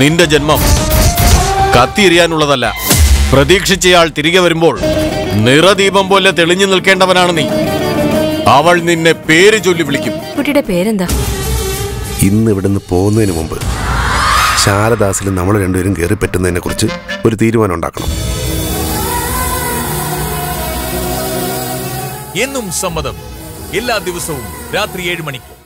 നിന്റെ ജന്മം കത്തിയെറിയാനുള്ളതല്ല. പ്രതീക്ഷിച്ചയാൾ തിരികെ വരുമ്പോൾ നിറദീപം പോലെ തെളിഞ്ഞു നിൽക്കേണ്ടവനാണ് നീ. അവൾ നിന്നെ പേര് ചൊല്ലി വിളിക്കും. കുട്ടിയുടെ പേരെന്താ? ഇന്ന് ഇവിടുന്ന് പോകുന്നതിന് മുമ്പ് ശാരദാസിൽ നമ്മൾ രണ്ടുപേരും കയറി പറ്റുന്നതിനെ കുറിച്ച് ഒരു തീരുമാനം ഉണ്ടാക്കണം. എന്നും സമ്മതം. എല്ലാ ദിവസവും രാത്രി ഏഴ് മണിക്ക്.